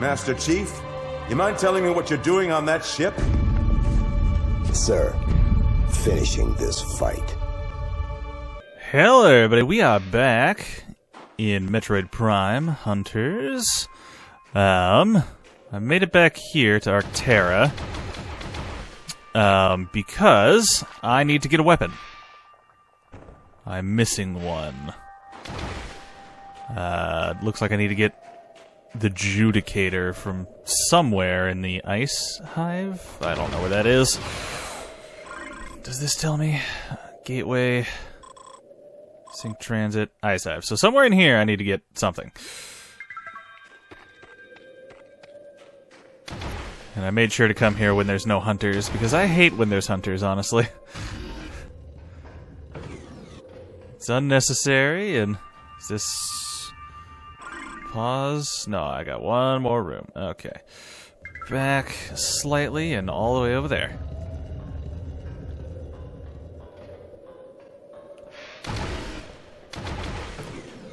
Master Chief, you mind telling me what you're doing on that ship? Sir, finishing this fight. Hello, everybody. We are back in Metroid Prime Hunters. Um, I made it back here to Arcterra. Um, because I need to get a weapon. I'm missing one. Uh, looks like I need to get the Judicator from somewhere in the Ice Hive. I don't know where that is. Does this tell me? Uh, gateway. Sic Transit. Ice Hive. So somewhere in here I need to get something. And I made sure to come here when there's no hunters, because I hate when there's hunters, honestly. It's unnecessary, and is this... Pause? No, I got one more room. Okay. Back slightly and all the way over there.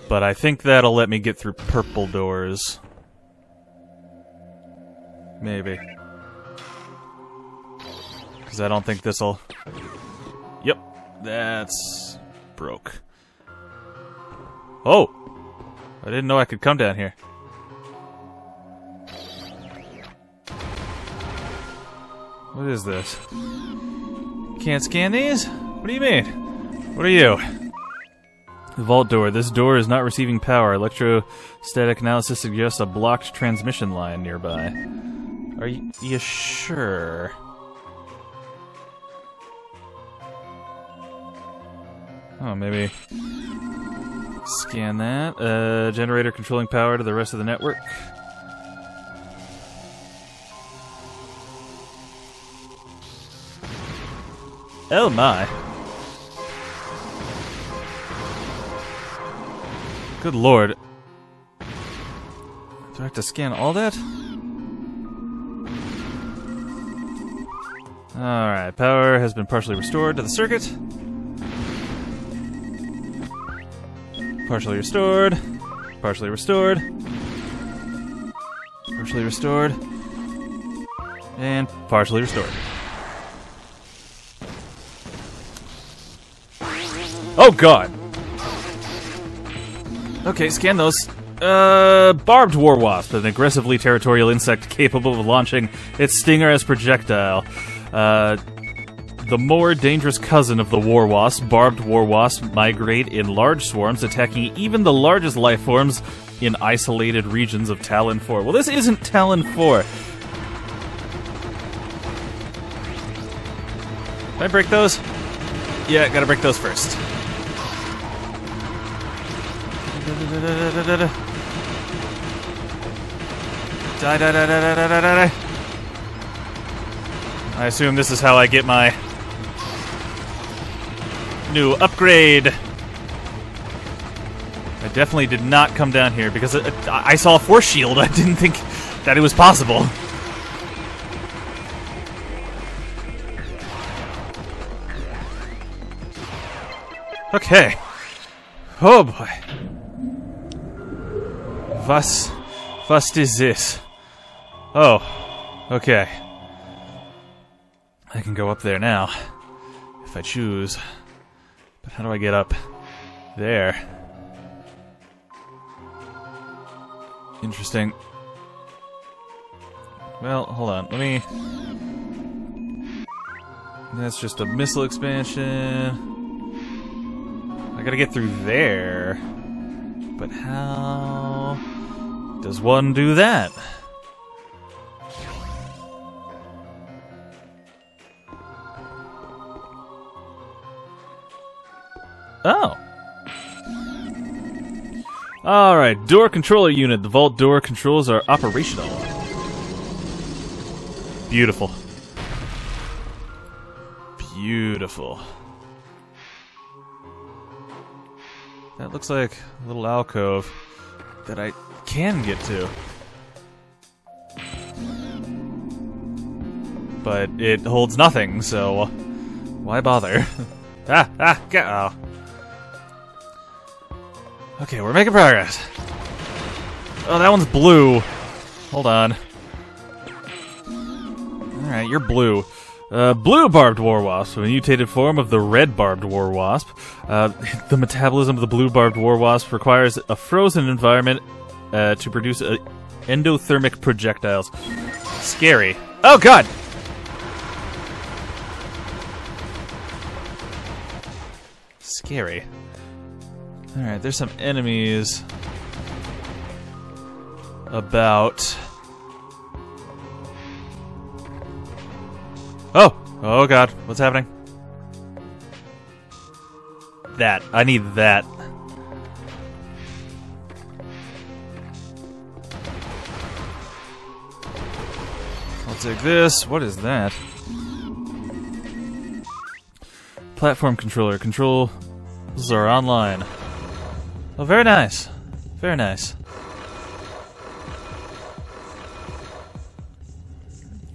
But I think that'll let me get through purple doors. Maybe. Because I don't think this'll... Yep, that's... broke. Oh! I didn't know I could come down here. What is this? Can't scan these? What do you mean? What are you? The vault door. This door is not receiving power. Electrostatic analysis suggests a blocked transmission line nearby. Are you, you sure? Oh, maybe scan that. Uh, generator controlling power to the rest of the network. Oh my. Good lord. Do I have to scan all that? Alright, power has been partially restored to the circuit. Partially restored. Partially restored. Partially restored. And partially restored. Oh god! Okay, scan those. Uh, barbed war wasp, an aggressively territorial insect capable of launching its stinger as projectile. Uh, the more dangerous cousin of the war wasp, barbed war wasps migrate in large swarms, attacking even the largest life forms in isolated regions of Tallon 4. Well, this isn't Tallon 4. Can I break those? Yeah, gotta break those first. Die, die, die. I assume this is how I get my new upgrade. I definitely did not come down here because I saw a force shield. I didn't think that it was possible. Okay. Oh boy. Was, was is this? Oh, okay. I can go up there now, if I choose. How do I get up there? Interesting. Well, hold on. Let me... That's just a missile expansion. I gotta get through there. But how does one do that? Oh. Alright, door controller unit. The vault door controls are operational. Beautiful. Beautiful. That looks like a little alcove that I can get to. But it holds nothing, so why bother? ah, ah, get, oh. Okay, we're making progress. Oh, that one's blue. Hold on. Alright, you're blue. Uh, blue barbed war wasp, a mutated form of the red barbed war wasp. Uh, the metabolism of the blue barbed war wasp requires a frozen environment uh, to produce uh, endothermic projectiles. Scary. Oh god! Scary. Alright, there's some enemies about. Oh! Oh god, what's happening? That. I need that. I'll take this. What is that? Platform controller. Control. Controls are online. Oh, very nice. Very nice.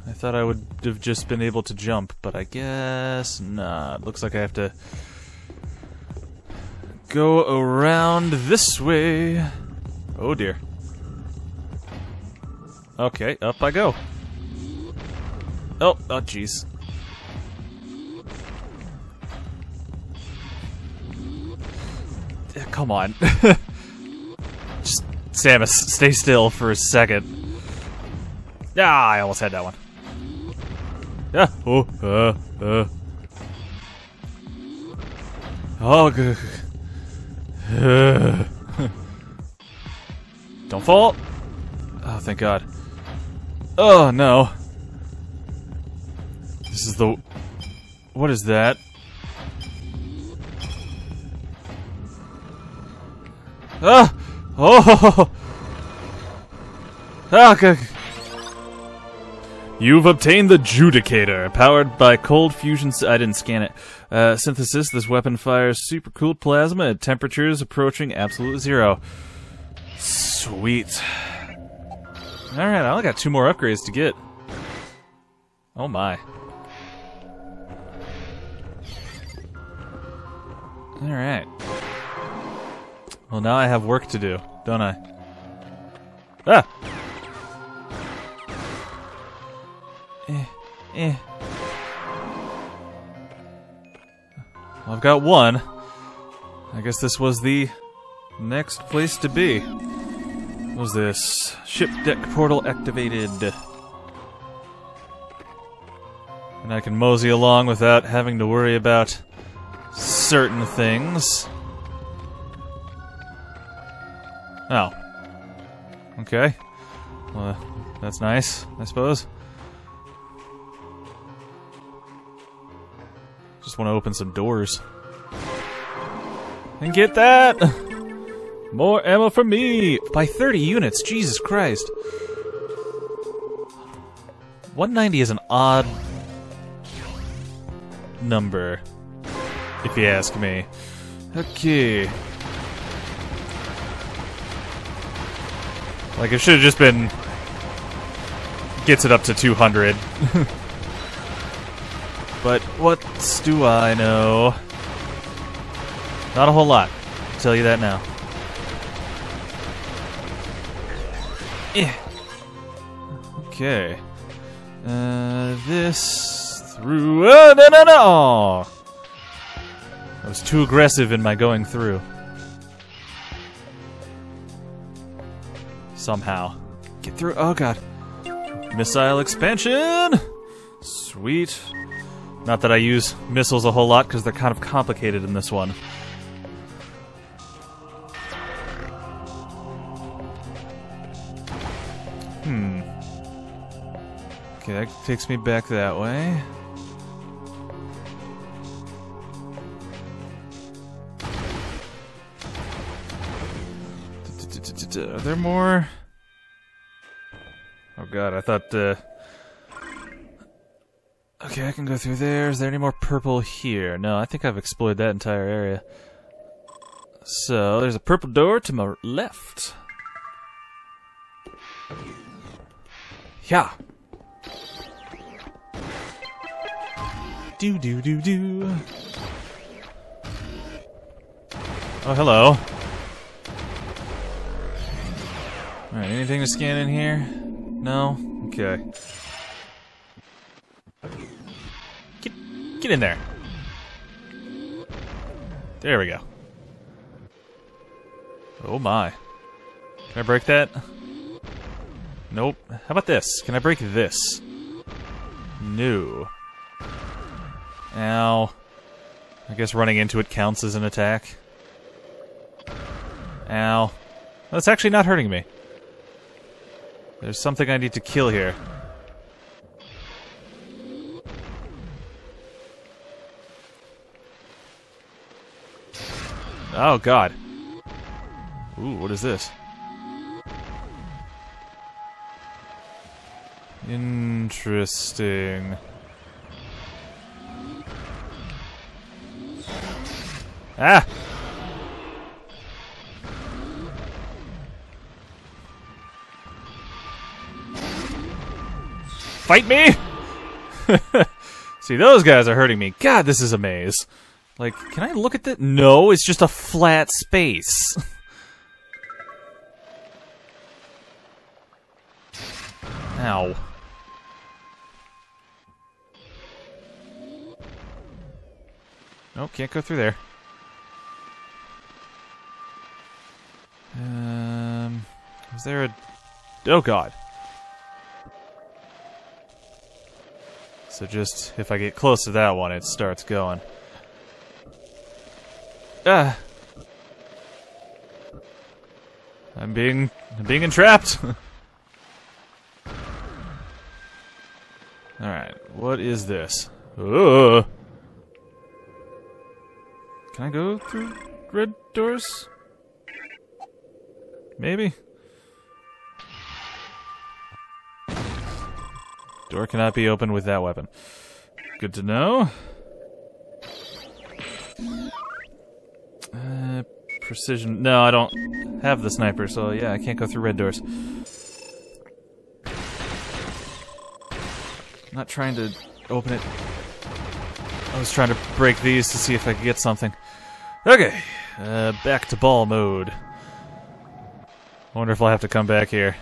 I thought I would have just been able to jump, but I guess not. Looks like I have to go around this way. Oh dear. Okay, up I go. Oh, oh jeez. Come on. Just, Samus, stay still for a second. Ah, I almost had that one. Yeah. Oh, uh, uh. Oh, good. Don't fall. Oh, thank God. Oh, no. This is the... What is that? Ah! Oh! Ah, good. You've obtained the Judicator, powered by cold fusion. I didn't scan it. Uh, synthesis. This weapon fires super cooled plasma at temperatures approaching absolute zero. Sweet. All right, I only got two more upgrades to get. Oh my. All right. Well, now I have work to do, don't I? Ah. Eh, eh. Well, I've got one. I guess this was the next place to be. What was this? Ship deck portal activated. And I can mosey along without having to worry about certain things. Oh. Okay. Well, uh, that's nice, I suppose. Just want to open some doors. And get that! More ammo for me! By 30 units, Jesus Christ. 190 is an odd number, if you ask me. Okay. Like, it should have just been. Gets it up to 200. but what do I know? Not a whole lot. I'll tell you that now. Eh. Okay. Uh, this through. Uh, no, no, no! I was too aggressive in my going through. Somehow. Get through. Oh, God. Missile expansion! Sweet. Not that I use missiles a whole lot because they're kind of complicated in this one. Hmm. Okay, that takes me back that way. Are there more? Oh god, I thought, uh... Okay, I can go through there. Is there any more purple here? No, I think I've explored that entire area. So, there's a purple door to my left. Yeah. Do do do do. Oh, hello. Alright, anything to scan in here? No? Okay. Get, get in there. There we go. Oh my. Can I break that? Nope. How about this? Can I break this? No. Ow. I guess running into it counts as an attack. Ow. That's actually not hurting me. There's something I need to kill here. Oh god. Ooh, what is this? Interesting. Ah! Fight me! See, those guys are hurting me. God, this is a maze. Like, can I look at that? No, it's just a flat space. Ow. Nope, can't go through there. Um, is there a... Oh god. So just, if I get close to that one, it starts going. Ah! I'm being... I'm being entrapped! Alright, what is this? Ugh. Can I go through red doors? Maybe? Door cannot be opened with that weapon. Good to know. Uh, precision. No, I don't have the sniper, so yeah, I can't go through red doors. not trying to open it. I was trying to break these to see if I could get something. Okay, uh, back to ball mode. I wonder if I'll have to come back here.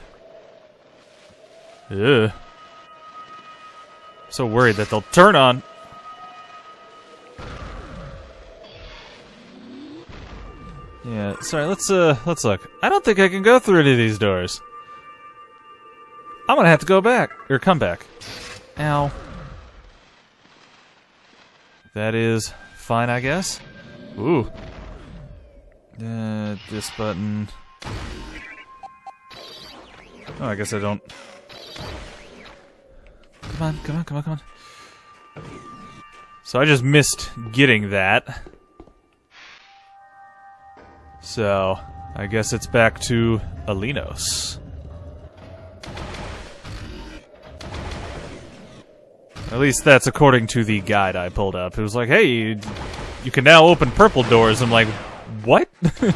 Ugh. So worried that they'll turn on. Yeah, sorry, let's uh let's look. I don't think I can go through any of these doors. I'm gonna have to go back. Or come back. Ow. That is fine, I guess. Ooh. Uh, this button. Oh, I guess I don't. Come on, come on, come on, come on. So I just missed getting that. So, I guess it's back to Alinos. At least that's according to the guide I pulled up. It was like, hey, you, can now open purple doors. I'm like, what? what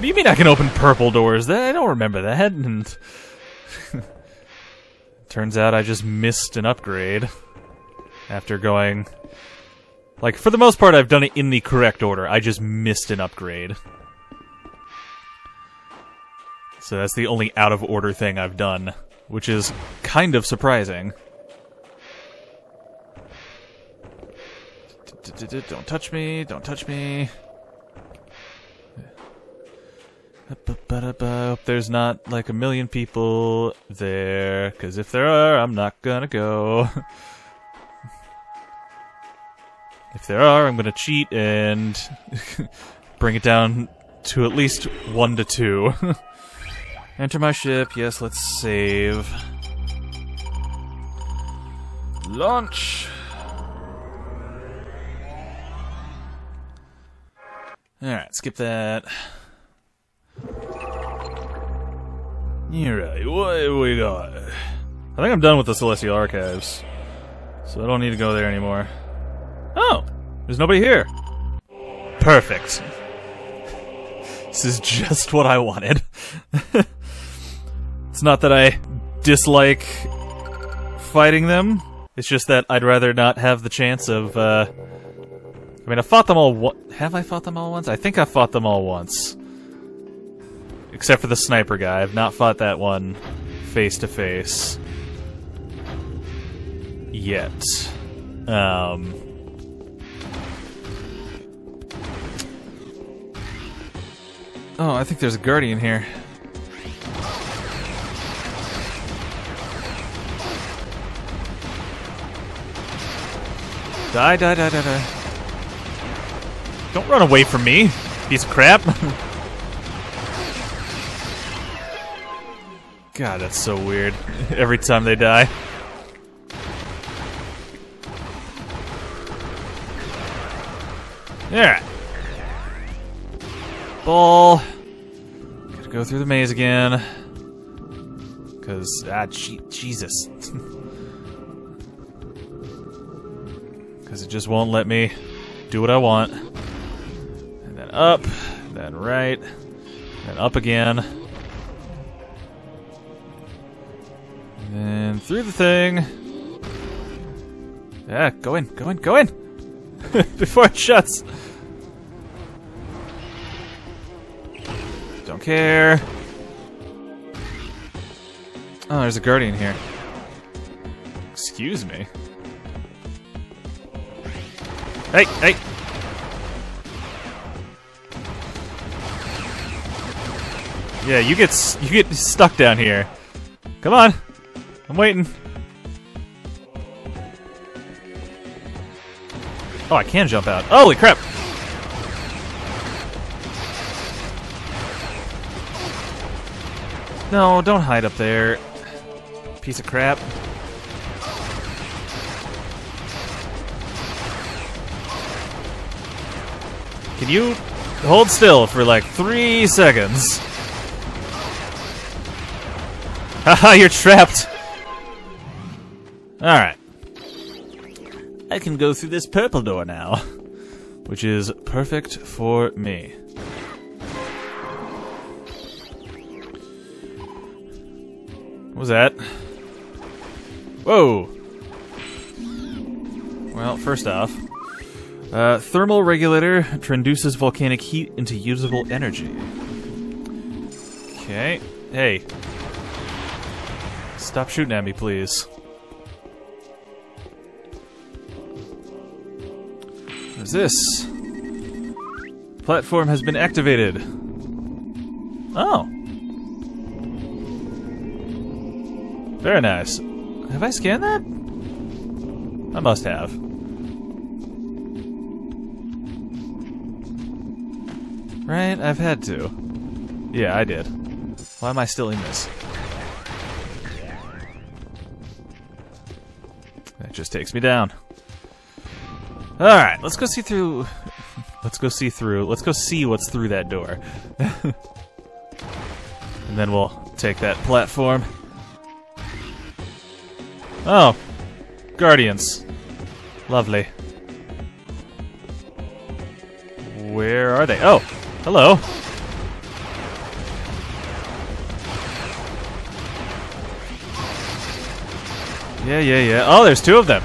do you mean I can open purple doors? I don't remember that. And turns out I just missed an upgrade after going. Like, for the most part, I've done it in the correct order. I just missed an upgrade. So that's the only out of order thing I've done, which is kind of surprising. Don't touch me, don't touch me. Hope there's not like a million people there, because if there are, I'm not gonna go. if there are, I'm gonna cheat and bring it down to at least one to two. Enter my ship, yes, let's save. Launch! Alright, skip that. Alright, what have we got? I think I'm done with the Celestial Archives. So I don't need to go there anymore. Oh! There's nobody here! Perfect. This is just what I wanted. it's not that I dislike fighting them. It's just that I'd rather not have the chance of, uh, I mean, I fought them all. Have I fought them all once? I think I fought them all once, except for the sniper guy. I've not fought that one face to face yet. Um, oh, I think there's a guardian here. Die, die, die, die, die. Don't run away from me, piece of crap. God, that's so weird. Every time they die. Alright. Ball. Gotta go through the maze again. Because, ah, je Jesus. Because it just won't let me do what I want. And then up, then right, then up again. Through the thing. Yeah, go in, go in, go in! Before it shuts! Don't care. Oh, there's a guardian here. Excuse me. Hey, hey! Yeah, you get you get stuck down here. Come on, I'm waiting. Oh, I can jump out. Holy crap! No, don't hide up there. Piece of crap. Can you hold still for like three seconds? Haha, you're trapped! Alright. I can go through this purple door now, which is perfect for me. What was that? Whoa! Well, first off, uh, thermal regulator transduces volcanic heat into usable energy. Okay. Hey. Stop shooting at me, please. Is this? Platform has been activated. Oh. Very nice. Have I scanned that? I must have. Right? I've had to. Yeah, I did. Why am I still in this? That just takes me down. Alright, let's go see through... Let's go see through... Let's go see what's through that door. and then we'll take that platform. Oh. Guardians. Lovely. Where are they? Oh, hello. Yeah, yeah, yeah. Oh, there's two of them.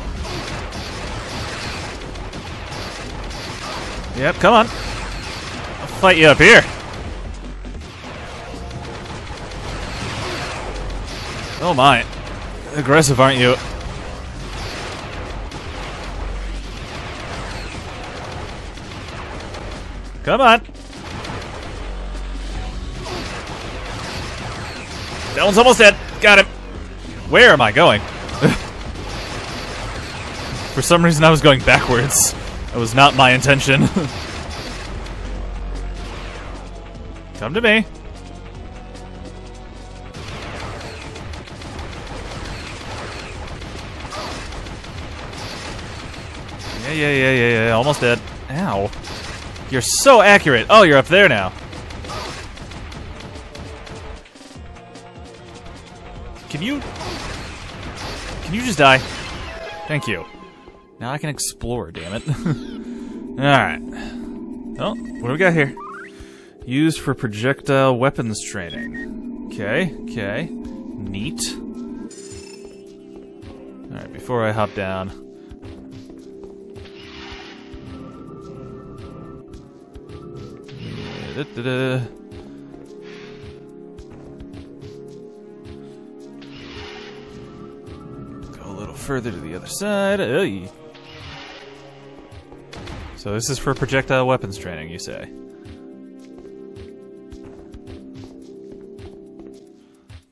Yep, come on. I'll fight you up here. Oh my. Aggressive, aren't you? Come on. That one's almost dead. Got him. Where am I going? For some reason, I was going backwards. That was not my intention. Come to me. Yeah, yeah, yeah, yeah, yeah. Almost dead. Ow. You're so accurate. Oh, you're up there now. Can you... Can you just die? Thank you. Now I can explore, damn it. Alright. Oh, what do we got here? Used for projectile weapons training. Okay, okay. Neat. Alright, before I hop down... Da-da-da. little further to the other side. So this is for projectile weapons training, you say?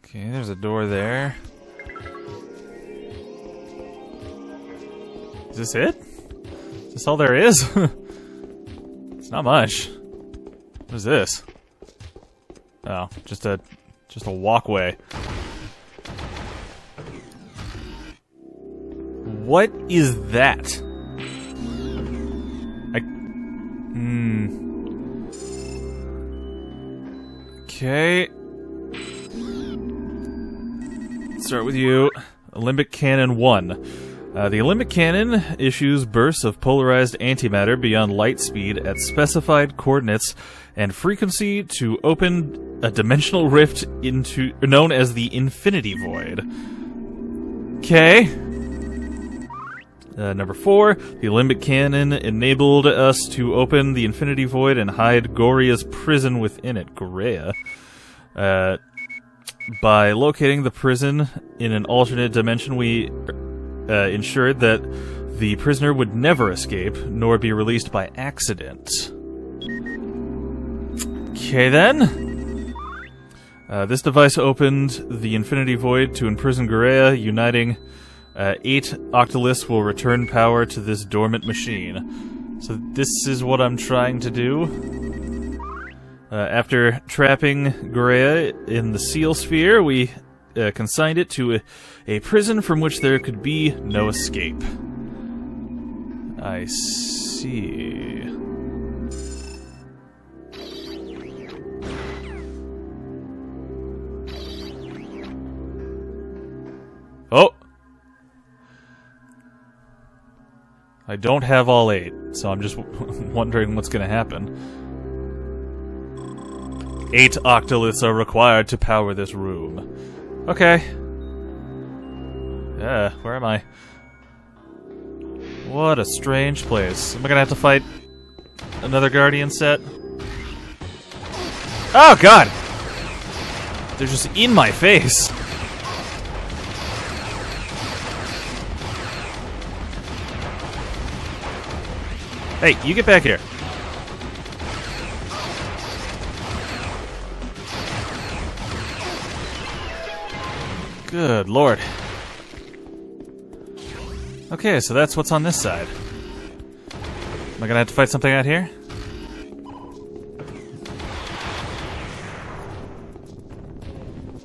Okay, there's a door there. Is this it? Is this all there is? it's not much. What is this? Oh, just a just a walkway. What is that? Okay. Start with you. Alimbic Cannon 1. Uh, the Alimbic Cannon issues bursts of polarized antimatter beyond light speed at specified coordinates and frequency to open a dimensional rift into known as the Infinity Void. Okay. Uh, number four, the Alimbic Cannon enabled us to open the Infinity Void and hide Gorea's prison within it. Gorea. Uh, by locating the prison in an alternate dimension, we uh, ensured that the prisoner would never escape, nor be released by accident. Okay, then. Uh, this device opened the Infinity Void to imprison Gorea, uniting uh, eight Octoliths will return power to this dormant machine. So this is what I'm trying to do. Uh, after trapping Gorea in the Seal Sphere, we uh, consigned it to a, a prison from which there could be no escape. I see. I don't have all eight, so I'm just wondering what's gonna happen. Eight octoliths are required to power this room. Okay. Yeah, where am I? What a strange place. Am I gonna have to fight another Guardian set? Oh god! They're just in my face. Hey, you get back here. Good lord. Okay, so that's what's on this side. Am I gonna have to fight something out here?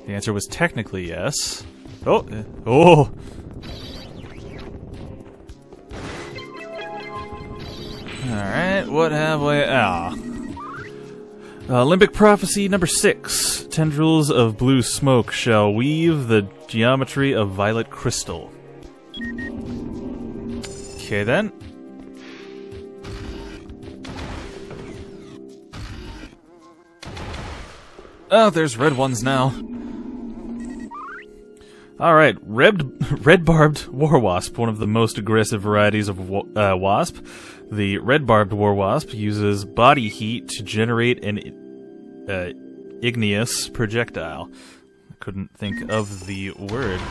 The answer was technically yes. Oh, uh, oh. Alright, what have we. Ah. Uh, Limbic Prophecy number six. Tendrils of blue smoke shall weave the geometry of violet crystal. Okay then. Oh, there's red ones now. Alright, red, red barbed war wasp, one of the most aggressive varieties of wa- uh, wasp. The red barbed war wasp uses body heat to generate an uh, igneous projectile. I couldn't think of the word.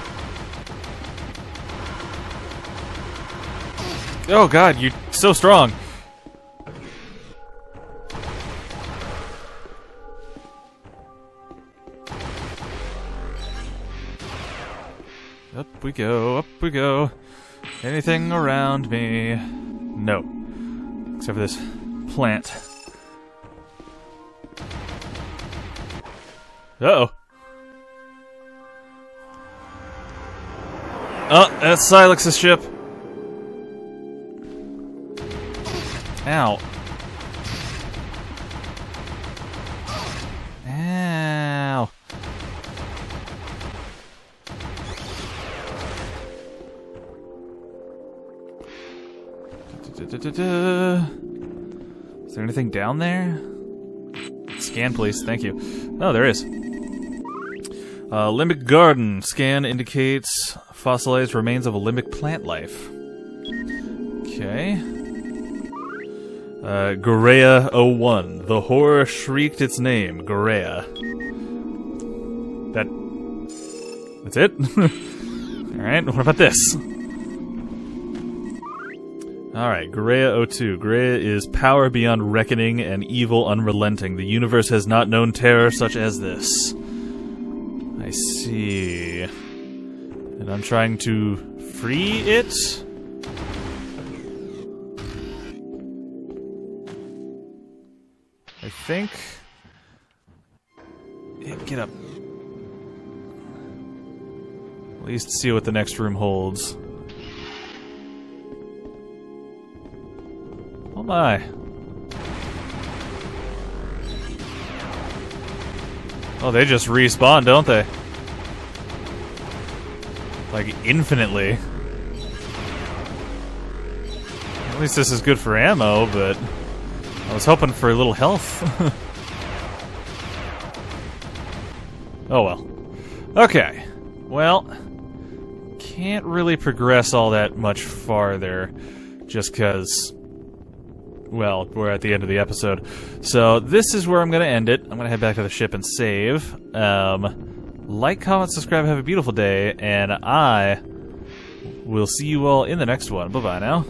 Oh god, you're so strong! Up we go, up we go. Anything around me? No. Except for this plant. Uh oh. Oh, that's Sylux's ship. Ow. Ow. Da-da-da-da. Is there anything down there? Scan, please. Thank you. Oh, there is. Uh, limbic garden. Scan indicates fossilized remains of a limbic plant life. Okay. Uh, Gorea 01. The horror shrieked its name. Gorea. That. That's it? Alright, what about this? Alright, Gorea 02. Gorea is power beyond reckoning and evil unrelenting. The universe has not known terror such as this. I see. And I'm trying to free it? I think. Yeah, get up. At least see what the next room holds. My. Oh, they just respawn, don't they? Like, infinitely. At least this is good for ammo, but... I was hoping for a little health. oh well. Okay. Well, can't really progress all that much farther just because, well, we're at the end of the episode. So this is where I'm going to end it. I'm going to head back to the ship and save. Um, like, comment, subscribe, have a beautiful day, and I will see you all in the next one. Bye-bye now.